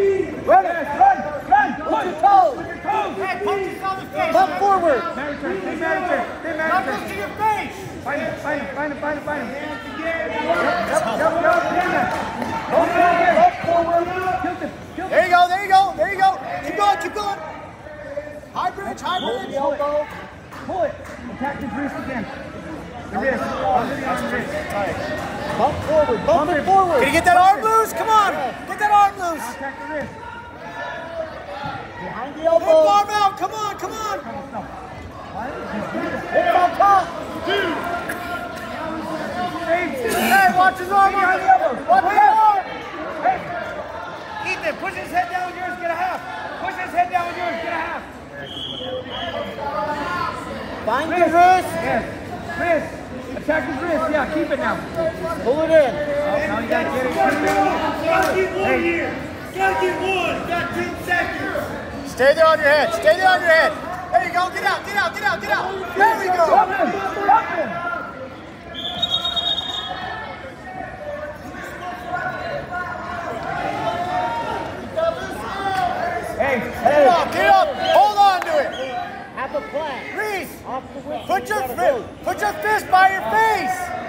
Run! Run! Run! Put your toes! Put your toes! Hey, punch yourself in face! Come forward! Manager! Manager! Manager! Not to your face! Find him! Find him! Find him! Find him! Find him! Forward! Forward! There you go! There you go! There you go! Keep going! Keep going! High bridge! High bridge! Elbow! Pull it! Attack his wrist again. The wrist. Under the wrist. Tight. Bump forward, bump it forward. Can you get that arm loose? Come on. Get that arm loose. Attack the wrist. Behind the Hip elbow. arm out. Come on, come on. Hip on top. Hey, watch his arm behind the elbow. Watch his arm. Hey, Ethan, push his head down with yours, get a half. Push his head down with yours, get a half. Find Wrist. your wrist. Yes. Wrist. Attack his wrist. Yeah, keep it now. Pull it in. Oh, now you gotta get it. Keep it. Gotta get one Hey. here. Gotta get one. Got 10 seconds. Stay there on your head. Stay there on your head. There you go. Get out, get out, get out, get out. There we go. Stop him. Stop him. Hey, Get up, get up. Reese, put your, put your fist by your face.